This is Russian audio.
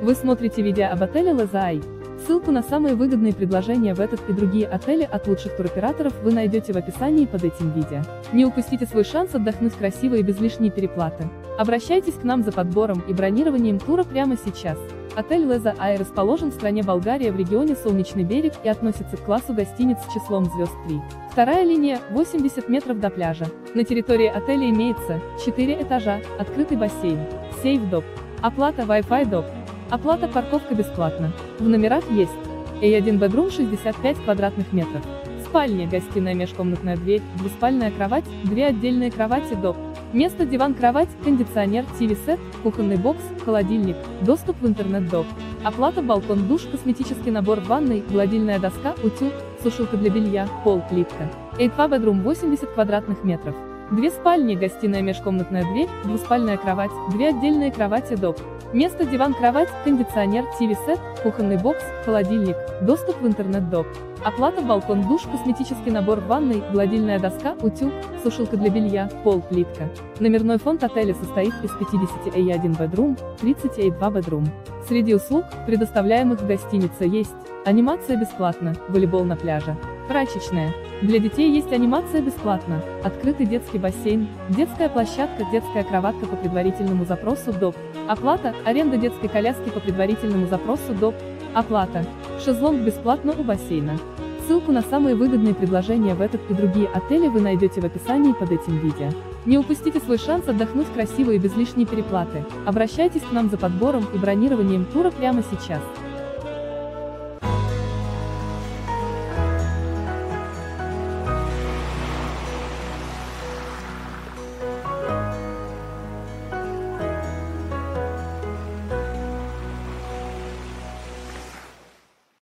Вы смотрите видео об отеле Лазай. Ссылку на самые выгодные предложения в этот и другие отели от лучших туроператоров вы найдете в описании под этим видео. Не упустите свой шанс отдохнуть красиво и без лишней переплаты. Обращайтесь к нам за подбором и бронированием тура прямо сейчас. Отель Леза Ай расположен в стране Болгария в регионе Солнечный берег и относится к классу гостиниц с числом звезд 3. Вторая линия – 80 метров до пляжа. На территории отеля имеется 4 этажа, открытый бассейн, сейф-доп, оплата Wi-Fi доп, оплата парковка бесплатна. В номерах есть A1 bedroom 65 квадратных метров, спальня, гостиная межкомнатная дверь, двуспальная кровать, две отдельные кровати доп, Место диван-кровать, кондиционер, ТВ-сет, кухонный бокс, холодильник, доступ в интернет-док. Оплата балкон-душ, косметический набор в ванной, гладильная доска, утюг, сушилка для белья, пол, плитка. 8 bedroom 80 квадратных метров. Две спальни, гостиная межкомнатная дверь, двуспальная кровать, две отдельные кровати доп. Место диван-кровать, кондиционер, ТВ-сет, кухонный бокс, холодильник, доступ в интернет-док. Оплата балкон-душ, косметический набор в ванной, гладильная доска, утюг, сушилка для белья, пол, плитка. Номерной фонд отеля состоит из 50 A1 bedroom, 30 A2 bedroom. Среди услуг, предоставляемых в гостинице есть анимация бесплатно, волейбол на пляже, прачечная. Для детей есть анимация бесплатно, открытый детский бассейн, детская площадка, детская кроватка по предварительному запросу ДОП. Оплата, аренда детской коляски по предварительному запросу ДОП. Оплата. Шезлонг бесплатно у бассейна. Ссылку на самые выгодные предложения в этот и другие отели вы найдете в описании под этим видео. Не упустите свой шанс отдохнуть красиво и без лишней переплаты. Обращайтесь к нам за подбором и бронированием тура прямо сейчас.